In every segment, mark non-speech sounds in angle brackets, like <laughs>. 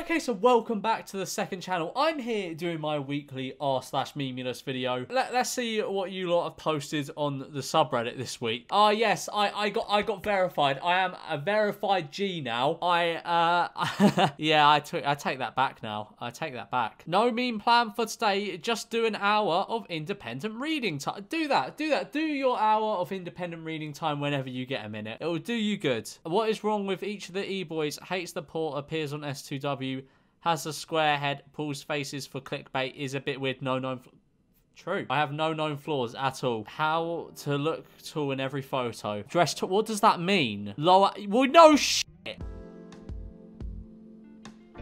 Right, okay, so welcome back to the second channel. I'm here doing my weekly r slash memeulous video. Let, us see what you lot have posted on the subreddit this week. Ah, uh, yes, I, I got I got verified. I am a verified G now. I, uh, <laughs> yeah, I, took, I take that back now. I take that back. No meme plan for today. Just do an hour of independent reading time. Do that, do that. Do your hour of independent reading time whenever you get a minute. It will do you good. What is wrong with each of the e-boys? Hates the port, appears on S2W has a square head, pulls faces for clickbait, is a bit weird, no known... True. I have no known flaws at all. How to look tall in every photo. Dress tall. What does that mean? Lower. Well, no shit.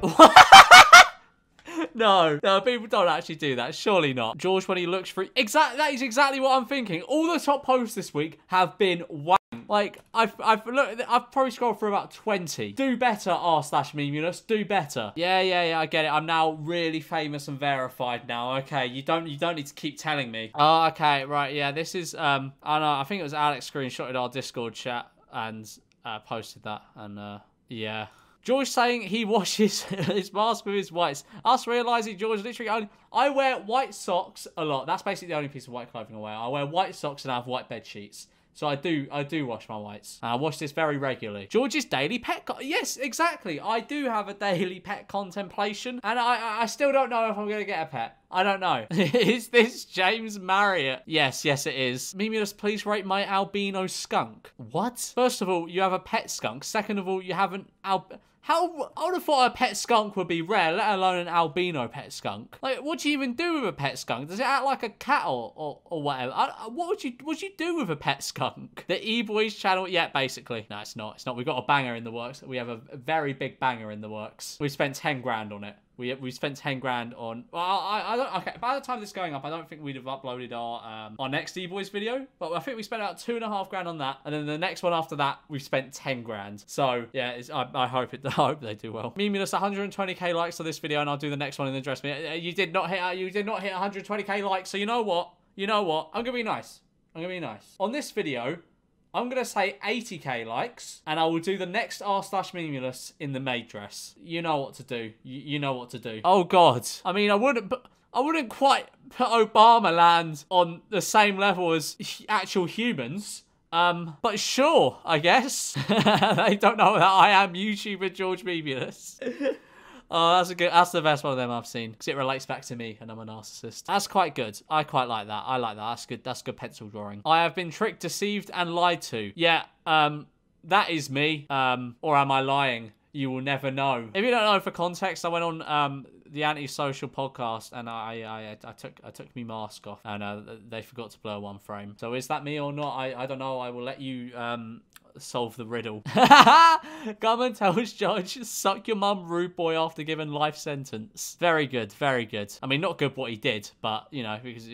<laughs> no, no, people don't actually do that. Surely not. George, when he looks for exactly that is exactly what I'm thinking. All the top posts this week have been like, I've, I've looked, I've probably scrolled through about 20. Do better, r slash memeulous. Do better. Yeah, yeah, yeah, I get it. I'm now really famous and verified now. Okay, you don't, you don't need to keep telling me. Oh, okay, right, yeah, this is, um, I know, I think it was Alex screenshotted our Discord chat and uh, posted that, and, uh, yeah. George saying he <laughs> washes his mask with his whites. Us realizing George literally only. I wear white socks a lot. That's basically the only piece of white clothing I wear. I wear white socks and I have white bed sheets. So I do I do wash my whites. I wash this very regularly. George's daily pet yes, exactly. I do have a daily pet contemplation, and I I still don't know if I'm gonna get a pet. I don't know. <laughs> is this James Marriott? Yes, yes it is. Memeulous, please rate my albino skunk. What? First of all, you have a pet skunk. Second of all, you have an al how I would have thought a pet skunk would be rare, let alone an albino pet skunk. Like, what do you even do with a pet skunk? Does it act like a cat or, or, or whatever? I, what would you what would you do with a pet skunk? The E Boys channel, yeah, basically. No, it's not. It's not. We've got a banger in the works. We have a, a very big banger in the works. We spent ten grand on it. We we spent ten grand on. Well, I, I don't. Okay, by the time this is going up, I don't think we'd have uploaded our um our next E-Boys video. But I think we spent about two and a half grand on that, and then the next one after that, we spent ten grand. So yeah, I, I hope it. <laughs> I hope they do well. Memeulous 120k likes on this video, and I'll do the next one in the dress. Me, you did not hit. You did not hit 120k likes. So you know what? You know what? I'm gonna be nice. I'm gonna be nice. On this video, I'm going to say 80k likes, and I will do the next r slash memeulous in the maid dress. You know what to do. You, you know what to do. Oh, God. I mean, I wouldn't... I wouldn't quite put Obama land on the same level as actual humans. Um, but sure, I guess. <laughs> they don't know that I am YouTuber George Memeulous. <laughs> Oh, that's a good. That's the best one of them I've seen because it relates back to me, and I'm a narcissist. That's quite good. I quite like that. I like that. That's good. That's good pencil drawing. I have been tricked, deceived, and lied to. Yeah. Um, that is me. Um, or am I lying? You will never know. If you don't know, for context, I went on um the anti-social podcast and I, I I took I took my mask off and uh, they forgot to blur one frame. So is that me or not? I I don't know. I will let you um solve the riddle. <laughs> Government tells judge, suck your mum, rude boy, after given life sentence. Very good, very good. I mean, not good what he did, but, you know, because...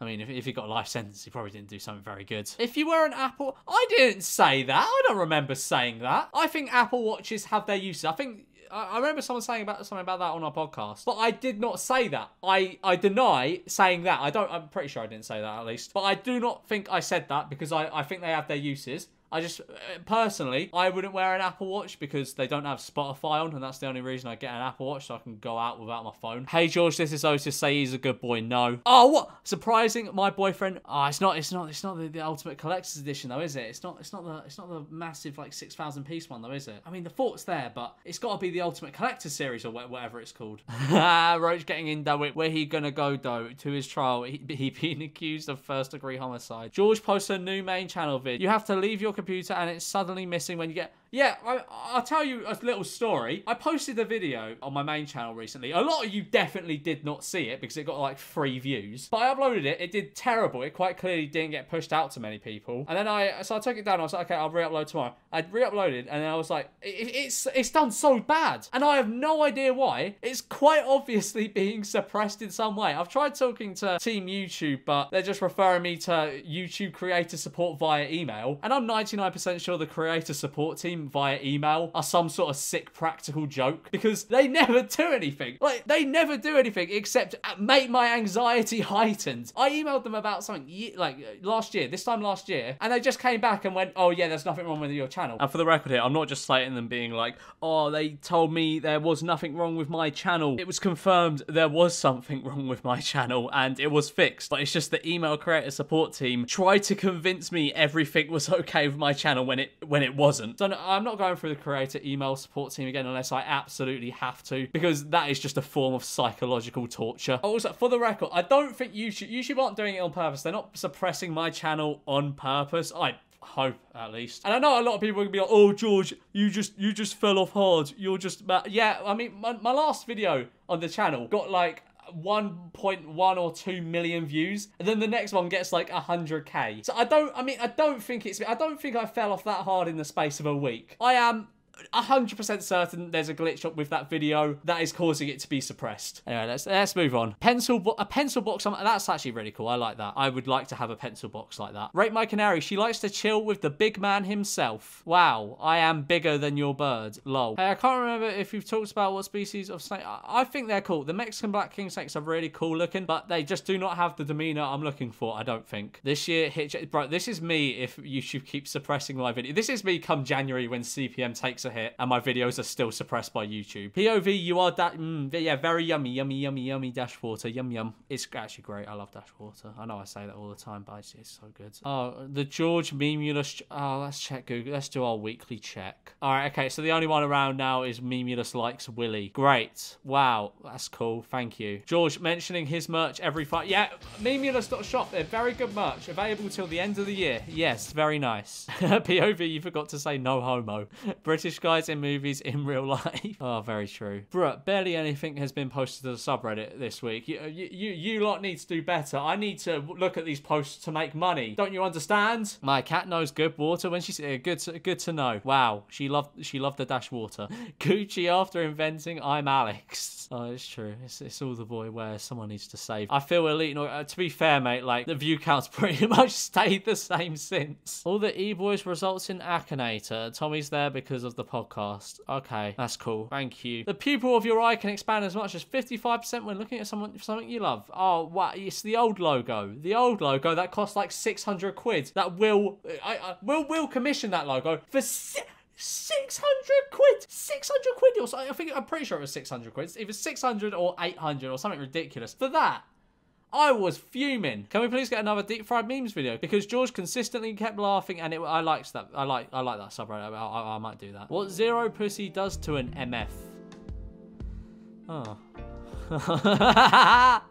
I mean, if, if he got a life sentence, he probably didn't do something very good. If you were an Apple... I didn't say that. I don't remember saying that. I think Apple Watches have their uses. I think... I remember someone saying about something about that on our podcast, but I did not say that. I I deny saying that. I don't. I'm pretty sure I didn't say that at least, but I do not think I said that because I I think they have their uses. I just, uh, personally, I wouldn't wear an Apple Watch because they don't have Spotify on, and that's the only reason I get an Apple Watch, so I can go out without my phone. Hey, George, this is Otis. Say he's a good boy. No. Oh, what? Surprising, my boyfriend. Oh, it's not, it's not, it's not the, the Ultimate Collector's Edition, though, is it? It's not, it's not the, it's not the massive, like, 6,000 piece one, though, is it? I mean, the thought's there, but it's got to be the Ultimate Collector Series or whatever it's called. <laughs> Roach getting in, though. Where he gonna go, though, to his trial? He, he being <laughs> accused of first degree homicide. George posts a new main channel vid. You have to leave your computer and it's suddenly missing when you get yeah, I, will tell you a little story. I posted a video on my main channel recently. A lot of you definitely did not see it because it got like three views. But I uploaded it. It did terrible. It quite clearly didn't get pushed out to many people. And then I, so I took it down. I was like, okay, I'll re-upload tomorrow. I re-uploaded and I was like, it, it's it's done so bad. And I have no idea why. It's quite obviously <laughs> being suppressed in some way. I've tried talking to Team YouTube, but they're just referring me to YouTube creator support via email. And I'm 99% sure the creator support team via email are some sort of sick practical joke because they never do anything. Like, they never do anything except uh, make my anxiety <laughs> heightened. I emailed them about something like uh, last year, this time last year, and they just came back and went, oh yeah, there's nothing wrong with your channel. And for the record here, I'm not just citing them being like, oh, they told me there was nothing wrong with my channel. It was confirmed there was something wrong with my channel and it was fixed. But it's just the email creator support team tried to convince me everything was <laughs> okay with my channel when it when it wasn't. So no, I'm not going through the creator email support team again unless I absolutely have to because that is just a form of psychological torture. Also, for the record, I don't think YouTube YouTube aren't doing it on purpose. They're not suppressing my channel on purpose. I hope at least. And I know a lot of people gonna be like, "Oh, George, you just you just fell off hard. You're just yeah." I mean, my, my last video on the channel got like 1.1 or 2 million views and then the next one gets like 100k so i don't i mean i don't think it's i don't think i fell off that hard in the space of a week. I am 100% certain there's a glitch up with that video that is causing it to be suppressed. Anyway, let's let's move on. Pencil a pencil box. Um, that's actually really cool. I like that. I would like to have a pencil box like that. Rate my canary. She likes to chill with the big man himself. Wow, I am bigger than your bird. Lol. Hey, I can't remember if you've talked about what species of snake. I think they're cool. The Mexican black king snakes are really cool looking, but they just do not have the demeanor I'm looking for. I don't think this year hit. Bro, this is me. If YouTube keeps suppressing my video, this is me come January when CPM takes a hit and my videos are still suppressed by YouTube. POV, you are that, mm, yeah, very yummy, yummy, yummy, yummy dash water, yum yum. It's actually great. I love dash water. I know I say that all the time, but it's, it's so good. Oh, the George Memeulous. Oh, let's check Google. Let's do our weekly check. All right, okay. So the only one around now is Memeulous likes Willy. Great. Wow, that's cool. Thank you, George. Mentioning his merch every fight. Yeah, Memeulous.shop. They're very good merch. Available till the end of the year. Yes, very nice. <laughs> POV, you forgot to say no homo. <laughs> British guys in movies in real life. oh, very true. Bruh, barely anything has been posted to the subreddit this week. You, you, you, you lot need to do better. I need to look at these posts to make money. Don't you understand? My cat knows good water when she's uh, good. To, good to know. Wow, she loved she loved the dash water. <laughs> Gucci after inventing I'm Alex. Oh, it's true. It's, it's all the boy where Someone needs to save. I feel elite. Uh, to be fair, mate, like the view count's <laughs> pretty much stayed the same since. All the e-boys results in Akinator. Tommy's there because of the podcast. Okay, that's cool. Thank you. The pupil of your eye can expand as much as 55% when looking at someone something you love. Oh, wow. It's the old logo. The old logo that costs like 600 quid. That will, I, I will, will commission that logo for... 600 quid 600 quid or so i think i'm pretty sure it was 600 quid it was 600 or 800 or something ridiculous for that I was fuming. Can we please get another deep fried memes video? Because George consistently kept laughing, and it, I liked that. I like I like that subreddit. I, I, I might do that. What zero pussy does to an MF? Oh. <laughs>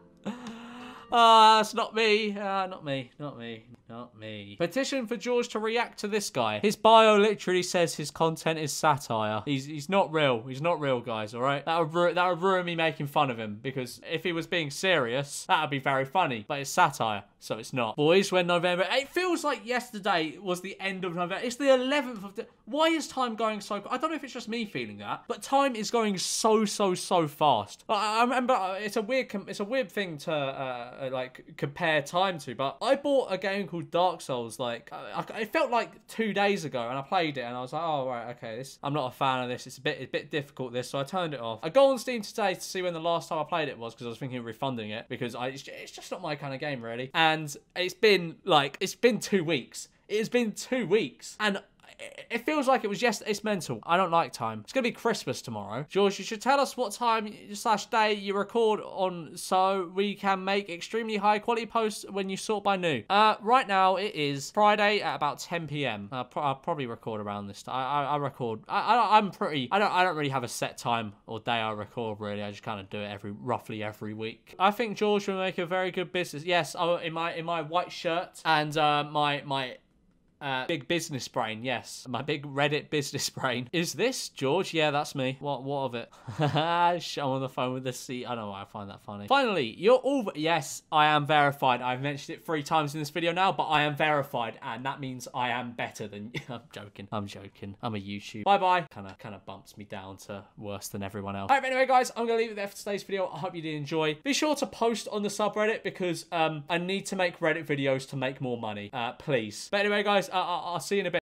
Ah, oh, that's not me. Ah, not me. Not me. Not me. Petition for George to react to this guy. His bio literally says his content is satire. He's he's not real. He's not real, guys, all right? That would, that would ruin me making fun of him because if he was being serious, that would be very funny. But it's satire, so it's not. Boys, when November... It feels like yesterday was the end of November. It's the 11th of... The, why is time going so... I don't know if it's just me feeling that, but time is going so, so, so fast. I, I remember uh, it's a weird it's a weird thing to, uh, uh, like, compare time to, but I bought a game called called Dark Souls. Like, I, I, it felt like two days ago, and I played it, and I was like, oh right, okay, this. I'm not a fan of this. It's a bit, a bit difficult. This, so I turned it off. I go on Steam today to see when the last time I played it was, because I was thinking of refunding it because I, it's, it's just not my kind of game really. And it's been like, it's been two weeks. It has been two weeks, and it feels like it was just it's mental. I don't like time. It's gonna be christmas tomorrow. George you should tell us what time slash day you record on so we can make extremely high quality posts when you sort by new uh right now it is friday at about 10 p.m pro i'll probably record around this time i, I, I record I, i'm pretty i don't i don't really have a set time or day i record really. I just kind of do it every roughly every week. I think george will make a very good business. Yes oh in my in my white shirt and uh my my uh, big business brain, yes. My big Reddit business <laughs> brain. Is this George? Yeah, that's me. What what of it? <laughs> I'm on the phone with the seat. I don't know why I find that funny. Finally, you're all... Yes, I am verified. I've mentioned it three times in this video now, but I am verified, and that means I am better than... <laughs> I'm joking. I'm joking. I'm a YouTube. Bye-bye. Kind of kind of bumps me down to worse than everyone else. All right, anyway, guys, I'm going to leave it there for today's video. I hope you did enjoy. Be sure to post on the subreddit because um, I need to make Reddit videos to make more money. Uh, please. But anyway, guys, I'll see you in a bit.